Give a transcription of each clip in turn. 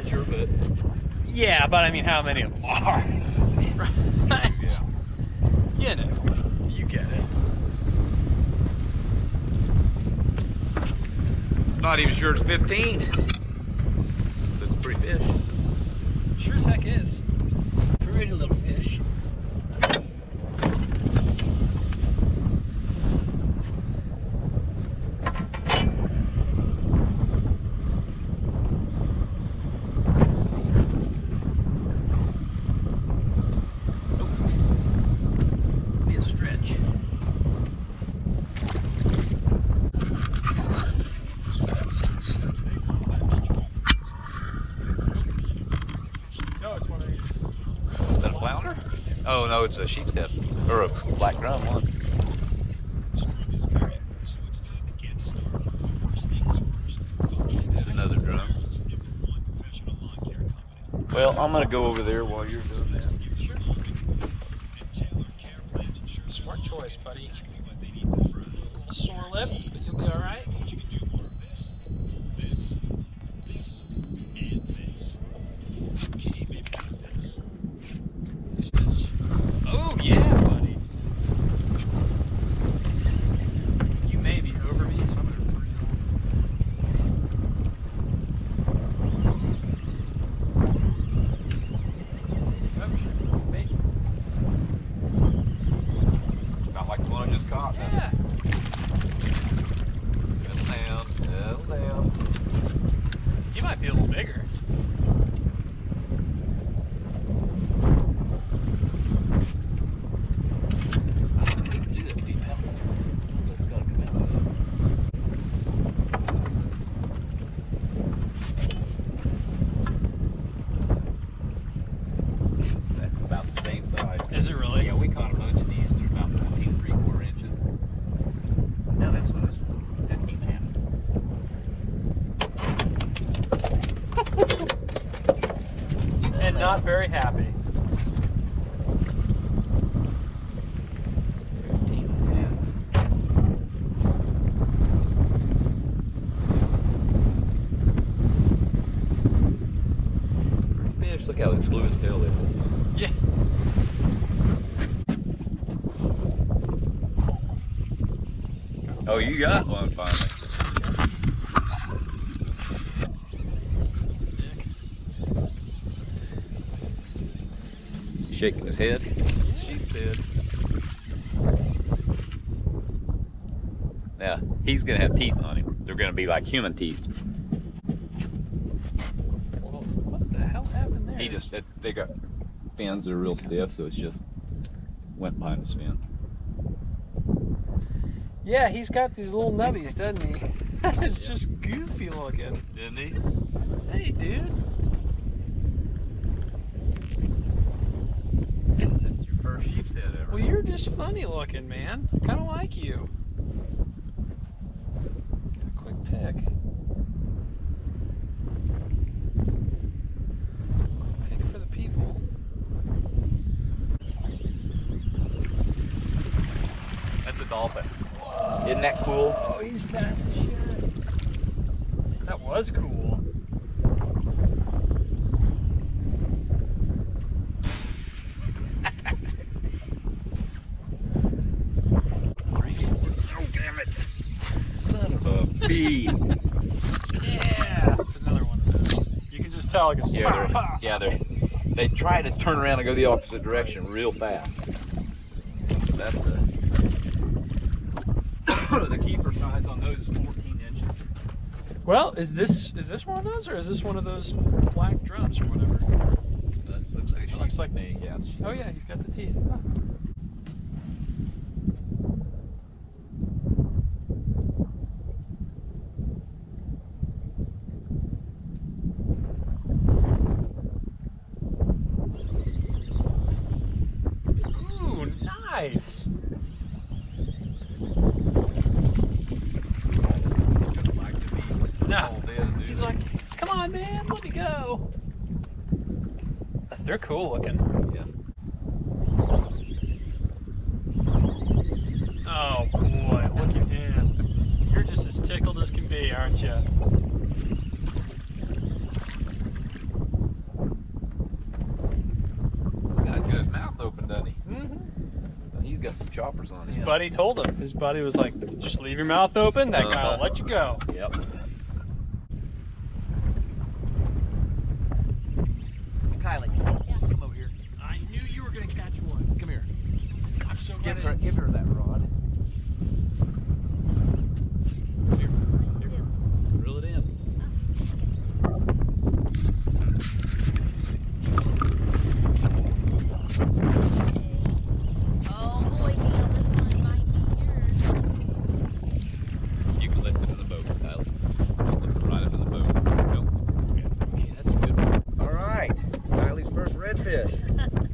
and a half incher, but Yeah, but I mean, how many of them are? right. yeah. You know, you get it. Not even sure it's 15. That's pretty fish. Sure as heck is. Pretty little fish. Be a stretch. No, it's one of these. Is that a flounder? Oh no, it's a sheep's head or a black drum one. It's another drum. Well, I'm gonna go over there while you're doing that. Smart choice, buddy. A little sore lipped, but you'll be all right. Oh yeah, buddy. You may be over me, so I'm gonna bring you on. Oh shit, bait. Not like caught. Yeah. Settle down, settle down. He might be a little bigger. Do that deep out. That's gotta come out. That's about the same size. Is it really? Yeah, we caught a bunch of these. They're about 14, three quarter inches. Now this one is 15 and a half. And not very happy. 15 and a half. Fish, look how blue his tail is. Yeah. Oh, you got one finally. Shaking his head. Sheep's head. Now, he's gonna have teeth on him. They're gonna be like human teeth. Well, what the hell happened there? He just, it, they got fans that are real stiff, so it's just went behind his fan. Yeah, he's got these little nubbies, doesn't he? it's just goofy looking. Didn't he? Hey, dude. That's your first sheep's head ever. Well, you're just funny looking, man. Kind of like you. That's a dolphin. Isn't that cool? Oh, he's fast as shit. That was cool. Oh, damn it. Son of a bee. Yeah, that's another one of those. You can just tell it goes. Yeah, they're, yeah, they they try to turn around and go the opposite direction real fast. That's a the keeper size on those is 14 inches. Well, is this is this one of those, or is this one of those black drums or whatever? That looks like It looks like me. Yeah, it's Oh yeah, he's got the teeth. Huh. Ooh, nice. No. He's like, come on, man, let me go. They're cool looking. yeah. Oh boy, look at see, aren't you? Guy's got his mouth open, doesn't he? Mm-hmm. He's got some choppers on His him. buddy told him. His buddy was like, just leave your mouth open. That guy Uh-huh. will let you go. Yep. Kylie, come over here. I knew you were gonna catch one. Come here. I'm so Give glad. her, give her that rod. Here, here. Reel it in. Oh boy, Neil, this one might be yours. You can lift it in the boat, Kylie. Just lift it right up in the boat. Nope. Okay, that's a good one. All right. Kylie's first redfish.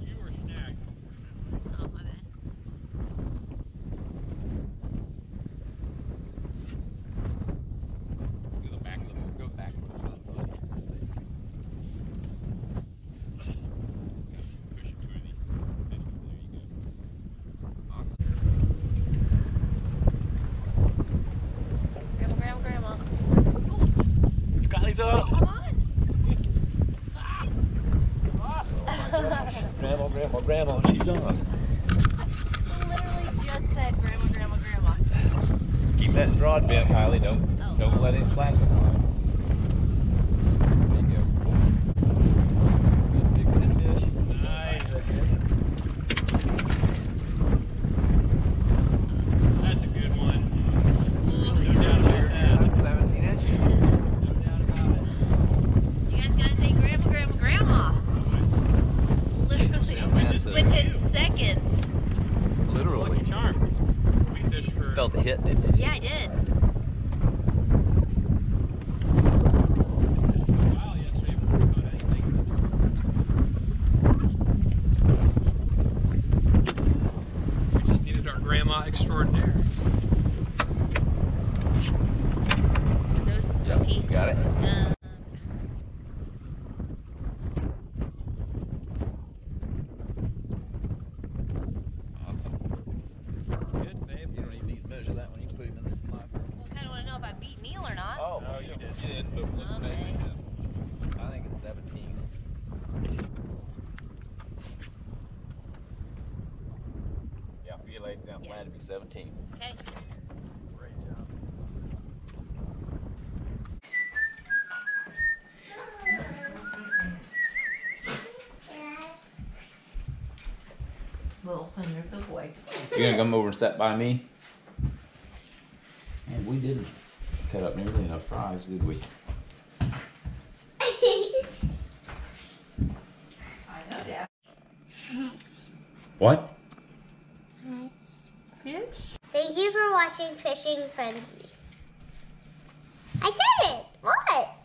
You were snagged. Oh, my bad. Go the back of the, go back where the sun's on you. Push it to the There you go. Awesome. Grandma, grandma, grandma. Up. Come on. Grandma, grandma, grandma, she's on. Literally just said grandma, grandma, grandma. Keep that rod bent, Kylie. Don't Oh. don't let it slack. There you go. Good big redfish. Nice. That's a good one. No doubt about that. That's 17 inches. No doubt about it. You guys gotta say grandma, grandma, grandma. Literally. That's a- Within seconds. Literally. Lucky charm. We fished for. Felt the hit, didn't it? Yeah, I did. a while yesterday before we caught anything. We just needed our grandma extraordinaire. Those spooky. Got it. Um, Awesome. Good, babe. You don't even need to measure that one. You can put him in the line. well, kind of want to know if I beat Neil or not. Oh, No, you did. You did, but let's Okay. measure it. I think it's 17. Yeah, if you laid it down flat, it'd be 17. Okay. Great job. Wilson, you're a boy. You gonna come over and sit by me? And we didn't cut up nearly enough fries, did we? fish. Thank you for watching Fishing Frenzy. I did it! What?